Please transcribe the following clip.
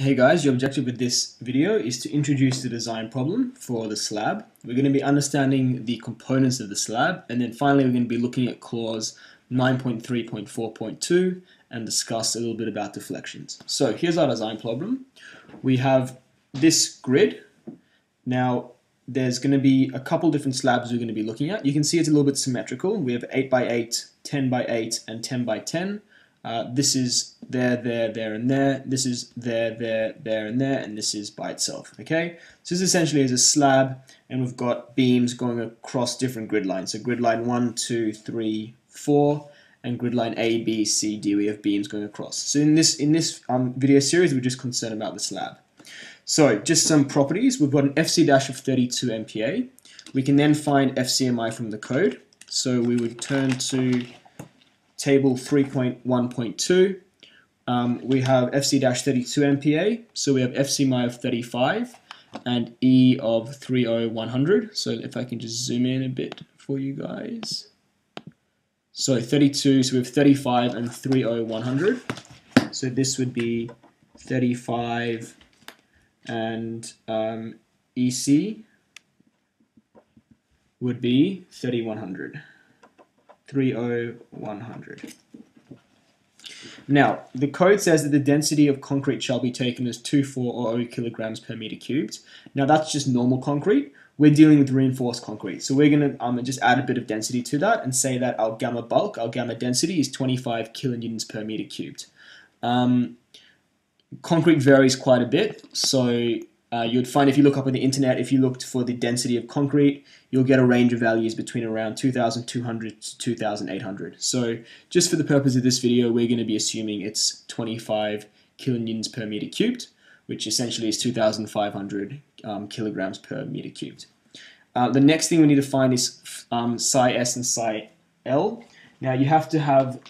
Hey guys, your objective with this video is to introduce the design problem for the slab. We're going to be understanding the components of the slab and then finally we're going to be looking at clause 9.3.4.2 and discuss a little bit about deflections. So here's our design problem. We have this grid. Now there's going to be a couple different slabs we're going to be looking at. You can see it's a little bit symmetrical. We have 8 by 8, 10 by 8 and 10 by 10. Uh, this is there, there, there, and there. This is there, there, there, and there, and this is by itself. Okay, so this essentially is a slab, and we've got beams going across different grid lines. So grid line one, two, three, four, and grid line A, B, C, D. We have beams going across. So in this in this um, video series, we're just concerned about the slab. So just some properties. We've got an FC dash of 32 MPa. We can then find FCMI from the code. So we would turn to table 3.1.2, um, we have FC-32 MPa, so we have FCMI of 35 and E of 30100. So if I can just zoom in a bit for you guys. So 32, so we have 35 and 30100. So this would be 35 and um, EC would be 3100. 30100. Now, the code says that the density of concrete shall be taken as 2400 kilograms per meter cubed. Now, that's just normal concrete. We're dealing with reinforced concrete. So we're going to um, just add a bit of density to that and say that our gamma bulk, our gamma density is 25 kilonewtons per meter cubed. Um, concrete varies quite a bit. So uh, you'd find if you look up on the internet, if you looked for the density of concrete, you'll get a range of values between around 2,200 to 2,800. So just for the purpose of this video, we're going to be assuming it's 25 kilonewtons per meter cubed, which essentially is 2,500 um, kilograms per meter cubed. Uh, the next thing we need to find is um, psi s and psi l. Now you have to have